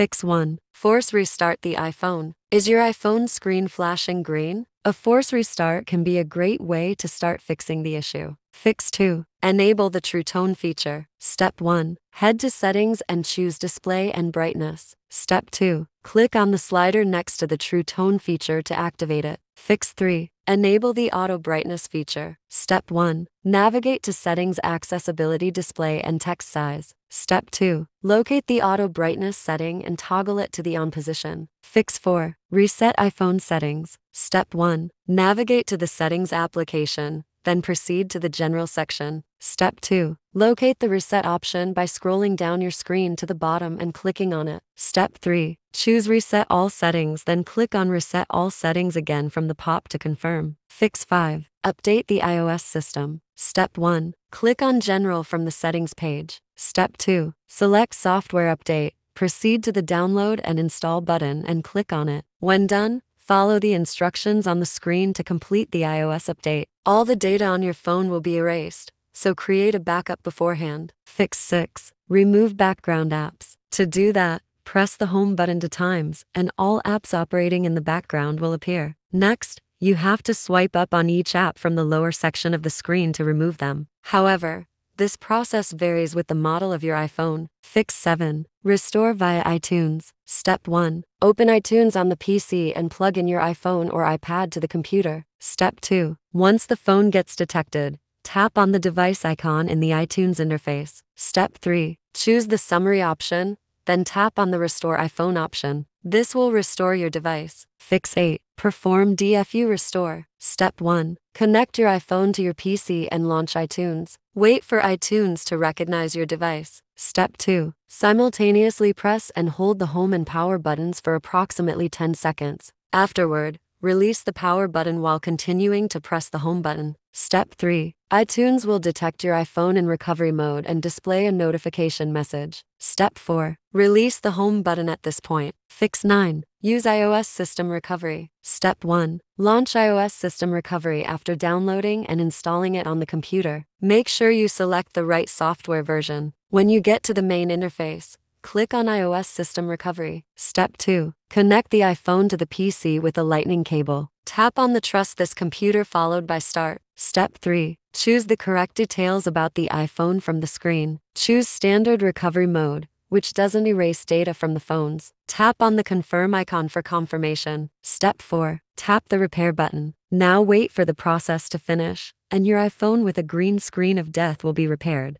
Fix 1. Force restart the iPhone. Is your iPhone screen flashing green? A force restart can be a great way to start fixing the issue. Fix 2. Enable the True Tone feature. Step 1. Head to Settings and choose Display and Brightness. Step 2. Click on the slider next to the True Tone feature to activate it. Fix 3. Enable the Auto Brightness feature. Step 1. Navigate to Settings Accessibility Display and Text Size. Step 2. Locate the Auto Brightness setting and toggle it to the on position. Fix 4. Reset iPhone settings. Step 1. Navigate to the Settings application, then proceed to the General section. Step 2. Locate the reset option by scrolling down your screen to the bottom and clicking on it. Step 3. Choose Reset All Settings, then click on Reset All Settings again from the pop to confirm. Fix 5. Update the iOS system. Step 1. Click on General from the Settings page. Step 2. Select Software Update. Proceed to the Download and Install button and click on it. When done, follow the instructions on the screen to complete the iOS update. All the data on your phone will be erased, so create a backup beforehand. Fix 6. Remove background apps. To do that, press the Home button to times, and all apps operating in the background will appear. Next, you have two swipe up on each app from the lower section of the screen to remove them. However, this process varies with the model of your iPhone. Fix 7. Restore via iTunes. Step 1. Open iTunes on the PC and plug in your iPhone or iPad to the computer. Step 2. Once the phone gets detected, tap on the device icon in the iTunes interface. Step 3. Choose the summary option, then tap on the Restore iPhone option. This will restore your device. Fix 8. Perform DFU Restore. Step 1. Connect your iPhone to your PC and launch iTunes. Wait for iTunes to recognize your device. Step 2. Simultaneously press and hold the home and power buttons for approximately 10 seconds. Afterward, release the power button while continuing to press the home button. Step 3. iTunes will detect your iPhone in recovery mode and display a notification message. Step 4. Release the home button at this point. Fix 9. Use iOS System Recovery. Step 1. Launch iOS System Recovery after downloading and installing it on the computer. Make sure you select the right software version. When you get to the main interface, click on iOS System Recovery. Step 2. Connect the iPhone to the PC with a lightning cable. Tap on the Trust this computer followed by Start. Step 3. Choose the correct details about the iPhone from the screen. Choose Standard Recovery Mode, which doesn't erase data from the phones. Tap on the Confirm icon for confirmation. Step 4. Tap the Repair button. Now wait for the process to finish, and your iPhone with a green screen of death will be repaired.